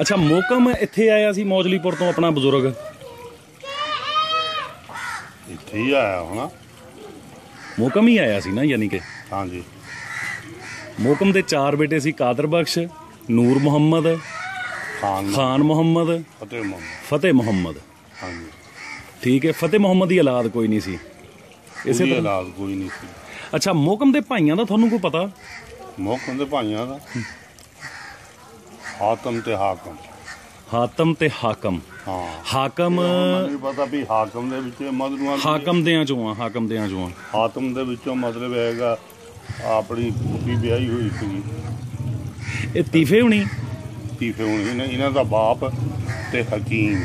ਅੱਛਾ ਮੋਕਮ ਇੱਥੇ ਆਇਆ ਸੀ ਮੌਜਲੀਪੁਰ ਤੋਂ ਆਪਣਾ ਬਜ਼ੁਰਗ। ਇੱਥੇ ਹੀ ਆਇਆ ਹੋਣਾ। ਮੋਕਮ ਹੀ ਆਇਆ ਸੀ ਨਾ ਯਾਨੀ ਕਿ? ਹਾਂਜੀ। ਮੋਕਮ ਦੇ ਚਾਰ ਬੇਟੇ ਸੀ ਕਾਦਰ ਬਖਸ਼ ਨੂਰ ਮੁਹੰਮਦ ਖਾਨ। ਖਾਨ ਮੁਹੰਮਦ ਫਤਿਹ ਮੁਹੰਮਦ। ਫਤਿਹ ਮੁਹੰਮਦ। ਹਾਂਜੀ। ਠੀਕ ਹੈ ਫਤਿਹ ਮੁਹੰਮਦ ਦੀ ਔਲਾਦ ਕੋਈ ਨਹੀਂ ਸੀ। ਇਸੇ ਤਰ੍ਹਾਂ ਇਲਾਜ ਕੋਈ ਨਹੀਂ ਸੀ। ਅੱਛਾ ਮੋਕਮ ਦੇ ਭਾਈਆਂ ਦਾ ਤੁਹਾਨੂੰ ਕੋਈ ਪਤਾ? ਮੁੱਖ ਹੁੰਦੇ ਭਾਈਆਂ ਦਾ? ਹਾਤਮ ਤੇ ਹਾਕਮ। ਹਾਤਮ ਤੇ ਹਾਕਮ। ਹਾਂ। ਹਾਕਮ ਵੀ ਪਤਾ ਵੀ ਹਾਕਮ ਦੇ ਵਿੱਚ ਮਧਰੂਆਂ ਦੀ- ਹਾਕਮ ਦਿਆਂ ਚੋਂ ਆ ਹਾਕਮ ਦਿਆਂ ਚੋਂ ਆ। ਹਾਤਮ ਦੇ ਵਿੱਚੋਂ ਮਤਲਬ ਹੈਗਾ ਆਪਣੀ ਕੁੜੀ ਵਿਆਹੀ ਹੋਈ ਸੀ ਇਹ ਤੀਫੇ ਹੁਣੀ? ਤੀਫੇ ਹੁਣ ਇਹਨਾਂ ਇਹਨਾਂ ਦਾ ਬਾਪ ਤੇ ਹਕੀਮ।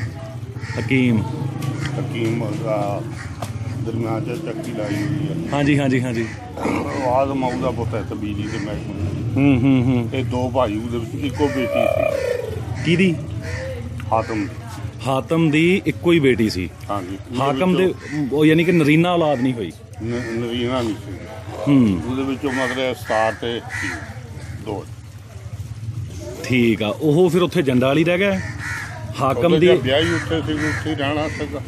ਹਕੀਮ। ਹਕੀਮ ਦਾ ਦਰਮਿਆਨ ਚ ਚੱਕੀ ਲਾਈ ਹੋਈ ਹੈ ਹਾਂਜੀ ਹਾਂਜੀ ਹਾਂਜੀ। ਆਵਾਜ਼ ਮਾਊ ਦਾ ਪੁੱਤ ਹੈ ਤਬੀਲੀ ਦੇ ਮਹਿਕਮੇ ਹੂੰ ਹੂੰ ਹੂੰ। ਇਹ ਦੋ ਭਾਈ ਉਹਦੇ ਵਿੱਚ ਇੱਕੋ ਬੇਟੀ ਸੀ। ਕਿਹਦੀ? ਹਾਤਮ। ਹਾਤਮ ਦੀ ਇੱਕੋ ਹੀ ਬੇਟੀ ਸੀ। ਹਾਂਜੀ। ਉਹਦੇ ਹਾਕਮ ਦੇ ਵਿੱਚੋਂ ਉਹ ਯਾਨੀ ਕਿ ਨਰੀਨਾ ਔਲਾਦ ਨਹੀਂ ਹੋਈ। ਨ- ਨਵੀਨਾ ਨਹੀਂ ਸੀ। ਹੂੰ। ਉਹਦੇ ਵਿੱਚੋਂ ਮਤਲਬ ਸਤਾਰ ਤੇ ਸੀ, ਦੋ। ਠੀਕ ਆ ਉਹ ਫਿਰ ਉੱਥੇ ਜੰਡਾ ਵਾਲੀ ਰਹਿ ਗਿਆ। ਹਾਕਮ ਦੀ ਵਿਆਹ ਹੀ ਉੱਥੇ ਸੀ ਉੱਥੇ ਹੀ ਰਹਿਣਾ ਸੀਗਾ।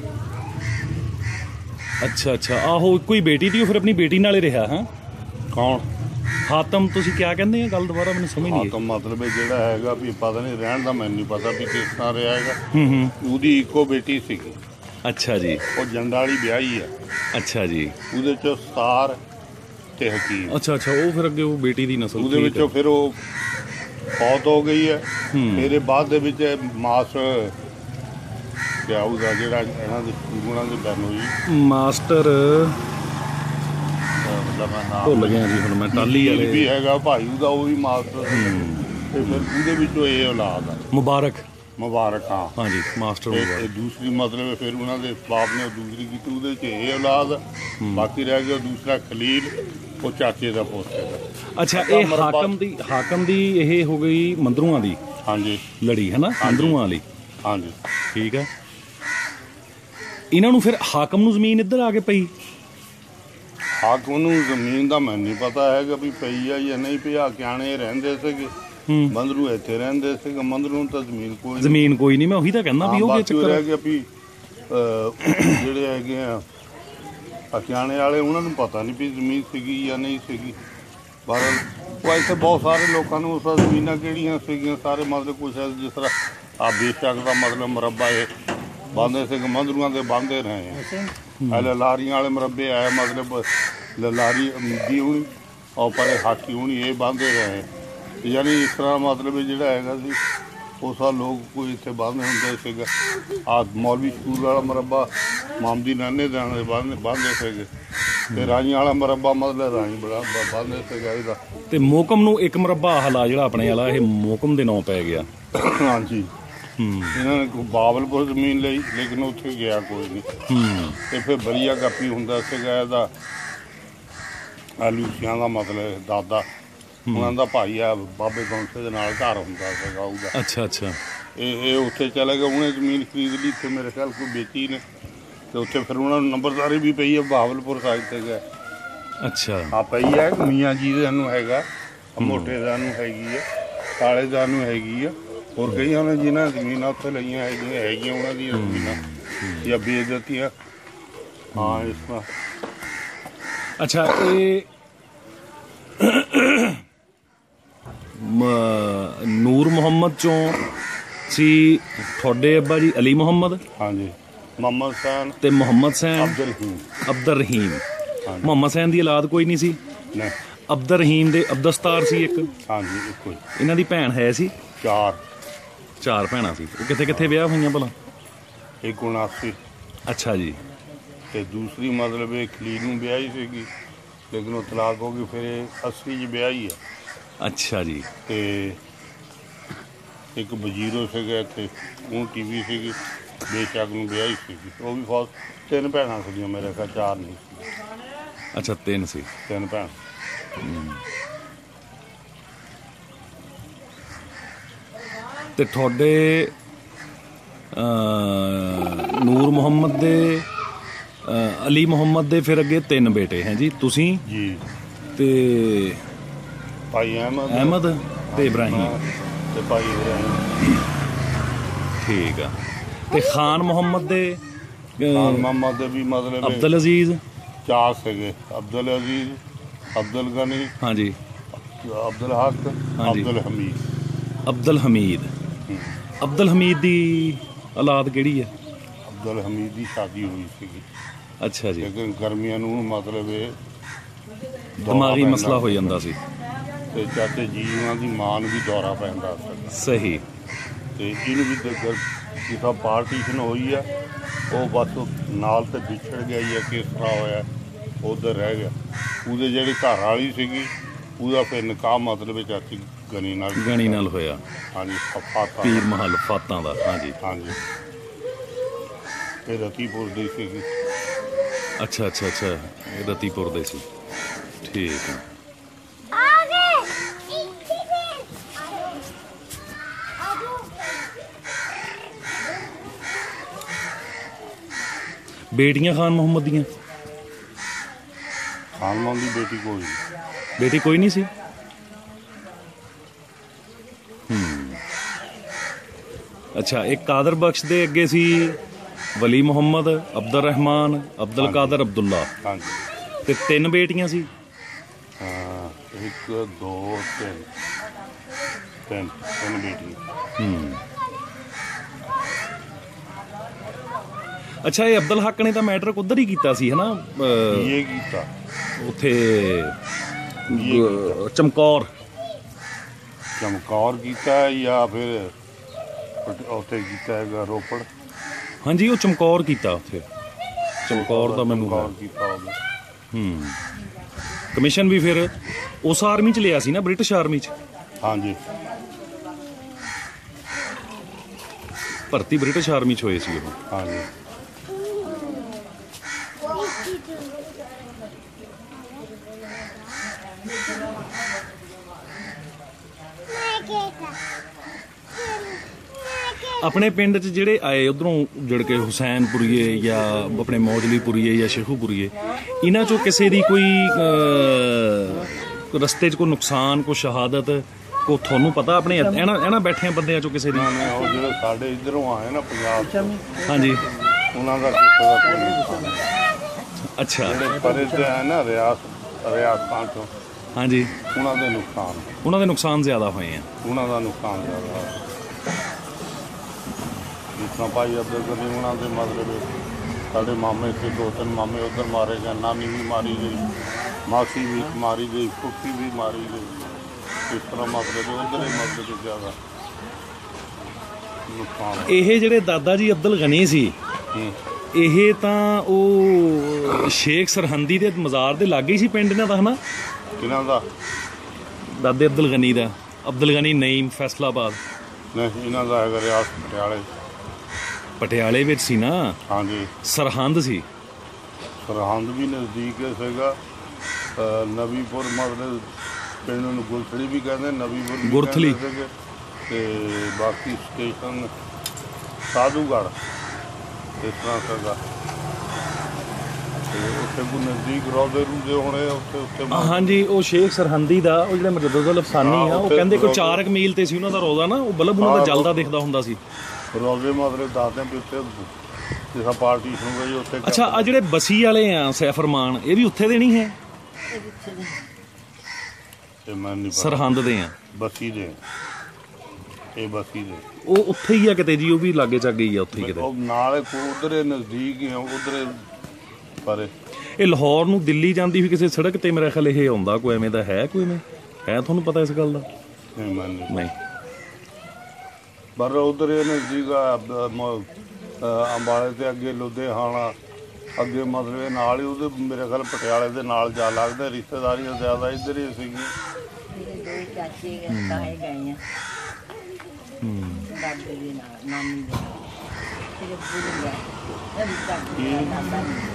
ਅੱਛਾ ਅੱਛਾ। ਆਹੋ ਹੀ ਬੇਟੀ ਦੀ ਉਹ ਫਿਰ ਆਪਣੀ ਬੇਟੀ ਨਾਲੇ ਰਿਹਾ ਹਾਂ? ਕੌਣ? ਹਾਤਮ ਤੁਸੀਂ ਕਿਆ ਕਹਿੰਦੇ ਆ? ਗੱਲ ਦੁਬਾਰਾ ਮੈਨੂੰ ਸਮਝ ਨਹੀਂ ਆਈ। ਹਾਕਮ ਮਤਲਬ ਇਹ ਜਿਹੜਾ ਹੈਗਾ ਵੀ ਪਤਾ ਨਹੀਂ ਰਹਿਣ ਦਾ ਮੈਨੂੰ ਨਹੀਂ ਪਤਾ ਵੀ ਕਿਸ ਤਰ੍ਹਾਂ ਰਿਹਾ ਹੈਗਾ। ਹੂੰ ਹੂੰ। ਉਹਦੀ ਇੱਕੋ ਬੇਟੀ ਸੀਗੀ। ਅੱਛਾ ਜੀ। ਉਹ ਜੰਡਾ ਵਾਲੀ ਵਿਆਹੀ ਹੈ ਅੱਛਾ ਜੀ। ਉਹਦੇ ਚੋਂ ਸਤਾਰ ਤੇ ਹਕੀਮ। ਅੱਛਾ ਅੱਛਾ ਉਹ ਫਿਰ ਅੱਗੇ ਉਹ ਬੇਟੀ ਦੀ ਨਸਲ ਉਹਦੇ ਵਿੱਚੋਂ ਫਿਰ ਉਹ ਫੌਤ ਹੋ ਗਈ ਹੈ। ਇਹਦੇ ਬਾਅਦ ਦੇ ਵਿੱਚ ਮਾਸ ਕਿਆ ਉਹਦਾ ਜਿਹੜਾ ਇਹਨਾਂ ਦੇ ਗੁਣਾਂ ਦੀ ਬੈਨ ਹੋਈ। ਮਾਸਟਰ ਮਤਲਬ ਮੈਂ ਨਾਮ ਭੁੱਲ ਗਿਆ ਜੀ ਹੁਣ ਮੈਂ ਟਾਲੀ ਵੀ ਵਾਲੇ ਹੈਗਾ ਭਾਈ ਉਹਦਾ ਉਹ ਵੀ ਮਾਸਟਰ ਤੇ ਫਿਰ ਉਹਦੇ ਵਿੱਚੋਂ ਇਹ ਔਲਾਦ ਆ। ਮੁਬਾਰਕ। ਮੁਬਾਰਕ ਹਾਂ। ਹਾਂਜੀ ਮਾਸਟਰ ਤੇ ਮੁਬਾਰਕ। ਇਹ ਦੂਸਰੀ ਮਤਲਬ ਫਿਰ ਉਹਨਾਂ ਦੇ ਬਾਪ ਨੇ ਉਹ ਦੂਸਰੀ ਕੀਤੀ ਉਹਦੇ ਚ ਇਹ ਔਲਾਦ ਆ। ਬਾਕੀ ਰਹਿ ਗਿਆ ਦੂਸਰਾ ਖਲੀਲ ਉਹ ਚਾਚੇ ਦਾ ਪੁੱਤ ਹੈਗਾ। ਅੱਛਾ ਇਹ ਮਰਬਾ- ਹਾਕਮ ਦੀ ਹਾਕਮ ਦੀ ਇਹ ਹੋ ਗਈ ਮੰਦਰੂਆਂ ਦੀ ਹਾਂਜੀ। ਲੜੀ ਹੈ ਨਾ? ਮੰਦਰੂਆਂ ਵਾਲੀ। ਹਾਂਜੀ। ਠੀਕ ਹੈ। ਇਹਨਾਂ ਨੂੰ ਫਿਰ ਹਾਕਮ ਨੂੰ ਜ਼ਮੀਨ ਇੱਧਰ ਆ ਕੇ ਪਈ? ਹਾਕਮ ਨੂੰ ਜ਼ਮੀਨ ਦਾ ਮੈਨੂੰ ਨਹੀਂ ਪਤਾ ਹੈਗਾ ਵੀ ਪਈ ਆ ਜਾਂ ਨਹੀਂ ਪਈ। ਹਾਕਿਆਣੇ ਰਹਿੰਦੇ ਸੀਗੇ। ਮੰਦਰੂ ਇੱਥੇ ਰਹਿੰਦੇ ਸੀਗੇ। ਮੰਦਰੂ ਨੂੰ ਤਾਂ ਜ਼ਮੀਨ ਕੋਈ ਜ਼ਮੀਨ ਕੋਈ ਨਹੀਂ। ਮੈਂ ਉਹੀ ਤਾਂ ਕਹਿੰਦਾ ਵੀ ਉਹ ਕੀ ਚੱਕਰ ਹੈ? ਗਿਆ ਵੀ ਜਿਹੜੇ ਹੈਗੇ ਆ ਹਕਿਆਣੇ ਵਾਲੇ ਉਹਨਾਂ ਨੂੰ ਪਤਾ ਨਹੀਂ ਵੀ ਜ਼ਮੀਨ ਸੀਗੀ ਜਾਂ ਨਹੀਂ ਸੀਗੀ। ਪਰ ਉਹ ਇੱਥੇ ਬਹੁਤ ਸਾਰੇ ਲੋਕਾਂ ਨੂੰ ਉਸ ਜ਼ਮੀਨਾਂ ਕਿਹੜੀਆਂ ਸੀਗੀਆਂ? ਸਾਰੇ ਮਤਲਬ ਕੁਛ ਹੈ ਜਿਸ ਤਰ੍ਹਾਂ ਆ ਬੇਸ਼ੱਕ ਦਾ ਮਤਲਬ ਮਰਬਾ ਇਹ ਬੰਦੇ ਸੀ ਮੰਦਰੂਆਂ ਦੇ ਬੰਦੇ ਰਹੇ ਆ ਹਲੇ ਲਾਰੀਆਂ ਵਾਲੇ ਮਰਬੇ ਆਏ ਮਤਲਬ ਲਲਾਰੀ ਦੀ ਹੁਣੀ ਔਰ ਪਰੇ ਹਾਕੀ ਹੁਣੀ ਇਹ ਬੰਦੇ ਰਹੇ ਯਾਨੀ ਇਸ ਤਰ੍ਹਾਂ ਮਤਲਬ ਜਿਹੜਾ ਹੈਗਾ ਸੀ ਉਹ ਸਾ ਲੋਕ ਕੋਈ ਇੱਥੇ ਬੰਦ ਹੁੰਦੇ ਸੀਗਾ। ਆ ਮੌਲਵੀ ਸਕੂਲ ਵਾਲਾ ਮਰਬਾ ਮਾਮਦੀ ਨਾਨੇ ਦੇ ਨਾਲ ਬੰਦ ਬੰਦੇ ਸੀਗੇ। ਤੇ ਰਾਈਆਂ ਵਾਲਾ ਮਰਬਾ ਮਤਲਬ ਰਾਈ ਬੜਾ ਬੰਦੇ ਸੀਗਾ ਇਹਦਾ ਤੇ। ਮੋਕਮ ਨੂੰ ਇੱਕ ਮਰਬਾ ਹਲਾ ਜਿਹੜਾ ਆਪਣੇ ਵਾਲਾ ਇਹ ਮੋਕਮ ਦੇ ਨਾਂ ਪੈ ਗਿਆ। ਹਾਂਜੀ। ਇਹਨਾਂ ਨੇ ਕੋਈ ਬਾਬਲਪੁਰ ਜ਼ਮੀਨ ਲਈ ਲੇਕਿਨ ਉੱਥੇ ਗਿਆ ਕੋਈ ਨਹੀਂ। ਹੂੰ ਤੇ ਫਿਰ ਬਰੀਆ ਗੱਪੀ ਹੁੰਦਾ ਸੀਗਾ ਇਹਦਾ। ਆਲੂਸੀਆਂ ਦਾ ਮਤਲਬ ਦਾਦਾ। ਉਹਨਾਂ ਦਾ ਭਾਈ ਆ ਬਾਬੇ ਗੌਂਸੇ ਦੇ ਨਾਲ ਘਰ ਹੁੰਦਾ ਸੀਗਾ ਉਹਦਾ। ਅੱਛਾ ਅੱਛਾ। ਇਹ ਇਹ ਉੱਥੇ ਚਲੇ ਗਏ ਉਹਨੇ ਜ਼ਮੀਨ ਖਰੀਦ ਲਈ ਤੇ ਮੇਰੇ ਖਿਆਲ ਕੋਈ ਵੇਚੀ ਨੇ। ਤੇ ਉੱਥੇ ਫਿਰ ਉਹਨਾਂ ਨੂੰ ਨੰਬਰਦਾਰੀ ਵੀ ਪਈ ਹੈ ਬਹਾਵਲਪੁਰ ਸਾਈਡ ਤੇ ਗਏ ਅੱਛਾ। ਆ ਪਈ ਹੈ ਮੀਆਂ ਜੀ ਦੇ ਨੂੰ ਹੈਗਾ ਮੋਟੇ ਦਾ ਨੂੰ ਹੈਗੀ ਹੈ ਕਾਲੇ ਦਾ ਨੂੰ ਹੈਗੀ ਆ। ਹੋਰ ਕਈਆਂ ਨੇ ਜਿਨ੍ਹਾਂ ਜ਼ਮੀਨਾਂ ਉੱਥੇ ਲਈਆਂ ਹੈਗੀਆਂ ਹੈਗੀਆਂ ਉਹਨਾਂ ਦੀਆਂ ਜ਼ਮੀਨਾਂ ਜਾਂ ਵੇਚ ਦਿੱਤੀਆਂ ਹਾਂ ਇਸ ਤਰ੍ਹਾਂ। ਅੱਛਾ ਇਹ ਮ- ਨੂਰ ਮੁਹੰਮਦ ਚੋਂ ਸੀ ਤੁਹਾਡੇ ਅੱਬਾ ਜੀ ਅਲੀ ਮੁਹੰਮਦ? ਹਾਂਜੀ। ਮੁਹੰਮਦ ਖਾਨ ਤੇ ਮੁਹੰਮਦ ਸੈਨ? ਅਬਦੁਲ ਰਹੀਮ। ਅਬਦਰ ਰਹੀਮ ਮੁਹੰਮਦ ਸੈਨ ਦੀ ਔਲਾਦ ਕੋਈ ਨਹੀਂ ਸੀ? ਨੇ ਅਬਦਰ ਰਹੀਮ ਦੇ ਅਬਦਸਤਾਰ ਸੀ ਇੱਕ? ਹਾਂਜੀ ਇੱਕੋ ਹੀ। ਇਹਨਾਂ ਦੀ ਭੈਣ ਹੈ ਸੀ? ਚਾਰ। ਚਾਰ ਭੈਣਾਂ ਸੀ। ਉਹ ਕਿੱਥੇ ਕਿੱਥੇ ਵਿਆਹ ਹੋਈਆਂ ਭਲਾ? ਇੱਕ ਉਨਾਸੀ ਅੱਛਾ ਜੀ। ਤੇ ਦੂਸਰੀ ਮਤਲਬ ਇਹ ਖਲੀਲ ਨੂੰ ਵਿਆਹੀ ਸੀਗੀ। ਲੇਕਿਨ ਉਹ ਤਲਾਕ ਹੋ ਗਈ ਫਿਰ ਇਹ 80 ਚ ਵਿਆਹੀ ਹੈ ਅੱਛਾ ਜੀ। ਤੇ ਇੱਕ ਵਜ਼ੀਰੋ ਸੀਗਾ ਇੱਥੇ ਉਹ ਟੀਵੀ ਸੀਗੀ ਬੇਸ਼ੱਕ ਨੂੰ ਵਿਆਹੀ ਸੀਗੀ। ਉਹ ਵੀ ਬਹੁਤ ਤਿੰਨ ਭੈਣਾਂ ਸੀਗੀਆਂ ਮੇਰੇ ਖਿਆਲ ਚਾਰ ਨਹੀਂ ਅੱਛਾ ਤਿੰਨ ਸੀ। ਤਿੰਨ ਭੈਣ। ਤੇ ਤੁਹਾਡੇ ਅ ਨੂਰ ਮੁਹੰਮਦ ਦੇ ਅਲੀ ਮੁਹੰਮਦ ਦੇ ਫਿਰ ਅੱਗੇ ਤਿੰਨ ਬੇਟੇ ਹੈ ਜੀ। ਤੁਸੀਂ ਜੀ। ਤੇ ਭਾਈ ਅਹਿਮਦ। ਅਹਿਮਦ ਤੇ ਇਬਰਾਹੀਮ। ਤੇ ਭਾਈ ਇਬਰਾਹੀਮ। ਠੀਕ ਆ। ਤੇ ਖਾਨ ਮੁਹੰਮਦ ਦੇ ਖਾਨ ਮੁਹੰਮਦ ਦੇ ਵੀ ਮਤਲਬ ਅਬਦੁਲ ਅਜ਼ੀਜ਼। ਚਾਰ ਸੀਗੇ। ਅਬਦੁਲ ਅਜ਼ੀਜ਼ ਅਬਦੁਲ ਗਨੀ ਹਾਂਜੀ। ਅਬਦੁਲ ਹਕ ਹਾਂਜੀ। ਅਬਦੁਲ ਹਮੀਦ। ਅਬਦੁਲ ਹਮੀਦ। ਅਬਦੁਲ ਹਮੀਦ ਦੀ ਔਲਾਦ ਕਿਹੜੀ ਹੈ? ਅਬਦੁਲ ਹਮੀਦ ਦੀ ਸ਼ਾਦੀ ਹੋਈ ਸੀਗੀ। ਅੱਛਾ ਜੀ। ਲੇਕਿਨ ਗਰਮੀਆਂ ਨੂੰ ਮਤਲਬ ਇਹ ਦੌਰਾ ਦਿਮਾਗੀ ਪੈਂਦਾ ਮਸਲਾ ਹੋ ਜਾਂਦਾ ਸੀ। ਤੇ ਚਾਚੇ ਜੀ ਉਹਨਾਂ ਦੀ ਮਾਂ ਨੂੰ ਵੀ ਦੌਰਾ ਪੈਂਦਾ ਸੀ। ਸਹੀ। ਤੇ ਇਹਨੂੰ ਵੀ ਗਰ- ਜਿੱਥਾ ਪਾਰਟੀਸ਼ਨ ਹੋਈ ਆ ਉਹ ਬਸ ਨਾਲ ਤੇ ਵਿਛੜ ਗਿਆ ਹੀ ਆ ਕਿਸ ਤਰ੍ਹਾਂ ਹੋਇਆ ਉਧਰ ਰਹਿ ਗਿਆ। ਉਹਦੇ ਜਿਹੜੀ ਘਰ ਵਾਲੀ ਸੀਗੀ ਉਹਦਾ ਫਿਰ ਨਿਕਾਹ ਮਤਲਬ ਚਾਚੀ ਗਣੀ ਨਾਲ ਗਣੀ ਨਾਲ ਹੋਇਆ। ਹਾਂਜੀ ਫਾਤਾ ਪੀਰ ਮਹਲ ਫਾਤਾਂ ਦਾ ਹਾਂਜੀ। ਹਾਂਜੀ। ਇਹ ਰਤੀਪੁਰ ਦੀ ਸੀ ਅੱਛਾ ਅੱਛਾ ਅੱਛਾ। ਇਹ ਰਤੀਪੁਰ ਦੇ ਸੀ। ਠੀਕ ਹੈ। ਬੇਟੀਆਂ ਖਾਨ ਮੁਹੰਮਦ ਦੀਆਂ? ਖਾਨ ਮੁਹੰਮਦ ਬੇਟੀ ਕੋਈ ਨਹੀਂ ਬੇਟੀ ਕੋਈ ਨਹੀਂ ਸੀ? ਅੱਛਾ ਇੱਕ ਕਾਦਰ ਬਖਸ਼ ਦੇ ਅੱਗੇ ਸੀ ਵਲੀ ਮੁਹੰਮਦ ਅਬਦੁਲ ਰਹਿਮਾਨ ਅਬਦੁਲ ਕਾਦਰ ਅਬਦੁੱਲਾ। ਹਾਂਜੀ। ਤੇ ਤਿੰਨ ਬੇਟੀਆਂ ਸੀ? ਹਾਂ ਇੱਕ ਦੋ ਤਿੰਨ। ਤਿੰਨ ਤਿੰਨ ਬੇਟੀ ਹੂੰ। ਅੱਛਾ ਇਹ ਅਬਦੁਲ ਹੱਕ ਨੇ ਤਾਂ ਮੈਟ੍ਰਿਕ ਉਧਰ ਹੀ ਕੀਤਾ ਸੀ ਹਨਾ? ਅਹ, ਇਹ ਕੀਤਾ। ਉੱਥੇ ਅਹ, ਚਮਕੌਰ। ਚਮਕੌਰ ਕੀਤਾ ਜਾਂ ਫਿਰ ਉੱਥੇ ਕੀਤਾ ਹੈਗਾ ਰੋਪੜ। ਹਾਂਜੀ ਉਹ ਚਮਕੌਰ ਕੀਤਾ ਉੱਥੇ। ਚਮਕੌਰ ਦਾ ਮੈਨੂੰ ਹੈ। ਕਮਿਸ਼ਨ ਵੀ ਫਿਰ ਉਸ ਆਰਮੀ ਚ ਲਿਆ ਸੀ ਨਾ ਬ੍ਰਿਟਿਸ਼ ਆਰਮੀ ਚ? ਹਾਂਜੀ। ਭਰਤੀ ਬ੍ਰਿਟਿਸ਼ ਆਰਮੀ ਚ ਹੋਏ ਸੀ ਉਹ। ਹਾਂਜੀ। ਆਪਣੇ ਪਿੰਡ ਚ ਜਿਹੜੇ ਆਏ ਉਧਰੋਂ ਜੁੜ ਕੇ ਹੁਸੈਨਪੁਰੀਏ ਜਾਂ ਆਪਣੇ ਮੌਜਲੀਪੁਰੀਏ ਜਾਂ ਸ਼ੇਖੂਪੁਰੀਏ ਇਹਨਾਂ ਚੋਂ ਕਿਸੇ ਦੀ ਕੋਈ ਰਸਤੇ 'ਚ ਕੋਈ ਨੁਕਸਾਨ ਕੋਈ ਸ਼ਹਾਦਤ ਕੋ ਤੁਹਾਨੂੰ ਪਤਾ ਆਪਣੇ ਇਹਨਾਂ ਇਹਨਾਂ ਬੈਠੇ ਬੰਦਿਆਂ ਚੋਂ ਕਿਸੇ ਦੀ? ਉਹ ਜਿਹੜੇ ਸਾਡੇ ਇਧਰੋਂ ਆਏ ਨਾ ਪੰਜਾਬ ਤੋਂ ਹਾਂਜੀ। ਉਹਨਾਂ ਦਾ ਕਿਸੇ ਦਾ ਕੋਈ ਨੁਕਸਾਨ। ਅੱਛਾ। ਜਿਹੜੇ ਪਰੇ ਤੇ ਹੈ ਨਾ ਰਿਆਸ ਰਿਆਸਤਾਂ ਤੋਂ ਹਾਂਜੀ। ਉਹਨਾਂ ਦੇ ਨੁਕਸਾਨ। ਉਹਨਾਂ ਦੇ ਨੁਕਸਾਨ ਜ਼ਿਆਦਾ ਹੋਏ ਆ। ਉਹਨਾਂ ਦਾ ਨੁਕਸਾਨ ਜ਼ਿਆਦਾ ਤਰ੍ਹਾਂ ਭਾਈ ਅਬਦੁਲ ਗਨੀ ਉਹਨਾਂ ਦੇ ਮਤਲਬ ਸਾਡੇ ਮਾਮੇ ਸੀ ਦੋ ਤਿੰਨ ਮਾਮੇ ਉਧਰ ਮਾਰੇ ਗਏ ਨਾਨੀ ਵੀ ਮਾਰੀ ਗਈ ਮਾਸੀ ਵੀ ਮਾਰੀ ਗਈ ਫੁੱਫੀ ਵੀ ਮਾਰੀ ਗਈ। ਇਸ ਤਰ੍ਹਾਂ ਮਤਲਬ ਉਧਰ ਹੀ ਮਤਲਬ ਜ਼ਿਆਦਾ ਨੁਕਸਾਨ ਇਹ ਜਿਹੜੇ ਦਾਦਾ ਜੀ ਅਬਦੁਲ ਗਨੀ ਸੀ। ਇਹ ਤਾਂ ਉਹ ਸ਼ੇਖ ਸਰਹੰਦੀ ਦੇ ਮਜ਼ਾਰ ਦੇ ਲਾਗੇ ਸੀ ਪਿੰਡ ਇਹਨਾਂ ਦਾ ਹਨਾ? ਕਿਹਨਾਂ ਦਾ? ਦਾਦੇ ਅਬਦੁਲ ਗਨੀ ਦਾ ਅਬਦੁਲ ਗਨੀ ਨਈਮ ਫੈਸਲਾਬਾਦ। ਨਹੀਂ ਇਹਨਾਂ ਦਾ ਹੈਗਾ ਰਿਆਸ ਪਟਿਆਲੇ। ਪਟਿਆਲੇ ਵਿੱਚ ਸੀ ਨਾ। ਹਾਂਜੀ। ਸਰਹੰਦ ਸੀ। ਸਰਹੰਦ ਵੀ ਨਜ਼ਦੀਕ ਹੈ ਸੀਗਾ। ਨਵੀਪੁਰ ਮਤਲਬ ਪਿੰਡ ਨੂੰ ਗੁਲਥਲੀ ਵੀ ਕਹਿੰਦੇ ਨਵੀਪੁਰ ਗੁਰਥਲੀ। ਤੇ ਬਾਕੀ ਸਟੇਸ਼ਨ ਸਾਧੂਗੜ ਇਸ ਤਰ੍ਹਾਂ ਸੀਗਾ। ਉੱਥੇ ਕੋਈ ਨਜ਼ਦੀਕ ਰੋਦੇ ਰੂਦੇ ਹੋਣੇ ਉੱਥੇ ਉੱਥੇ ਹਾਂਜੀ ਉਹ ਸ਼ੇਖ ਸਰਹੰਦੀ ਦਾ ਉਹ ਜਿਹੜੇ ਮਜਦਦ ਅਫਸਾਨੀ ਆ ਉਹ ਕਹਿੰਦੇ ਕੋਈ ਰੋਜ਼ਾ- 4 ਮੀਲ ਤੇ ਸੀ ਉਹਨਾਂ ਦਾ ਰੋਜ਼ਾ ਨਾ ਉਹ ਬਲਬ ਉਹਨਾਂ ਦਾ ਜਲਦਾ ਦਿਖਦਾ ਹੁੰਦਾ ਸੀ। ਰੋਦੇ ਮਤਲਬ ਦੱਸਦੇ ਵੀ ਉੱਥੇ ਜਿਸਾ ਪਾਰਟੀ ਸ਼ੁਰੂ ਹੋਈ ਉੱਥੇ ਅੱਛਾ ਆ ਜਿਹੜੇ ਬਸੀ ਵਾਲੇ ਆ ਸੈਫਰਮਾਨ ਇਹ ਵੀ ਉੱਥੇ ਦੇ ਨਹੀਂ ਹੈ? ਤੇ ਮੈਂ ਨਹੀਂ ਪਤਾ। ਸਰਹੰਦ ਦੇ ਆ। ਬਸੀ ਦੇ। ਇਹ ਬਸੀ ਦੇ। ਉਹ ਉੱਥੇ ਹੀ ਆ ਕਿਤੇ ਜੀ ਉਹ ਵੀ ਲਾਗੇ ਚੱਗ ਗਈ ਆ ਉੱਥੇ ਕਿਤੇ। ਉਹ ਨਾਲ ਉਧਰੇ ਨਜ਼ਦੀਕ ਹੀ ਉਧਰੇ ਪਰੇ। ਇਹ ਲਾਹੌਰ ਨੂੰ ਦਿੱਲੀ ਜਾਂਦੀ ਵੀ ਕਿਸੇ ਸੜਕ ਤੇ ਮੇਰਾ ਖਿਆਲ ਇਹ ਆਉਂਦਾ ਕੋਈ ਐਵੇਂ ਦਾ ਹੈ ਕੋਈ ਐਵੇਂ? ਹੈ ਤੁਹਾਨੂੰ ਪਤਾ ਇਸ ਗੱਲ ਦਾ? ਨਹੀਂ ਮੈਂ ਨਹੀਂ। ਨਹੀਂ। ਪਰ ਉਧਰ ਇਹ ਨਜ਼ਦੀਕ ਆ, ਬ- ਮ- ਅ, ਅੰਬਾਲੇ ਤੇ ਅੱਗੇ ਲੁਧਿਆਣਾ ਅੱਗੇ ਮਤਲਬ ਇਹ ਨਾਲ ਹੀ ਉਹਦੇ ਮੇਰੇ ਖਿਆਲ ਪਟਿਆਲੇ ਦੇ ਨਾਲ ਜਾ ਲੱਗਦੇ ਰਿਸ਼ਤੇਦਾਰੀਆਂ ਜ਼ਿਆਦਾ ਇੱਧਰ ਹੀ ਸੀਗੀ ਮੇਰੇ ਦੋ ਚਾਚੇ ਕਾਹੇ ਗਏ ਆ ਦਾਦੇ ਦੇ ਨਾਲ ਨਾਨੀ ਦੇ ਨਾਲ ਫਿਰ ਬੁਰੀ ਗਿਆ ਅਭੀ ਤੱਕ ਦਾਦਾ ਨਹੀਂ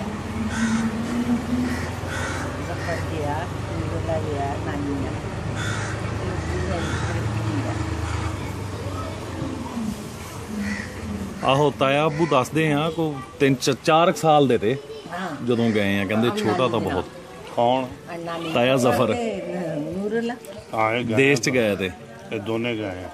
ਜ਼ਫਰ ਗਿਆ ਮੇਰਾ ਗਿਆ ਨਾਨੀ ਨਾਲ ਫਿਰ ਬੁਰੀ ਗਿਆ ਫਿਰ ਬੁਰੀ ਗਿਆ ਆਹੋ ਤਾਇਆ ਅੱਬੂ ਦੱਸਦੇ ਆ ਕੋ ਤਿੰਨ ਚ- ਚਾਰ ਕੁ ਸਾਲ ਦੇ ਤੇ ਹਾਂ। ਜਦੋਂ ਗਏ ਆ ਕਹਿੰਦੇ ਛੋਟਾ ਤਾਂ ਬਹੁਤ। ਕੌਣ? ਤਾਇਆ ਜ਼ਫਰ। ਨੂਰਲਾ। ਆਏ ਗਏ ਦੇਸ਼ ਚ ਗਏ ਤੇ। ਇਹ ਦੋਨੇ ਗਏ ਆ।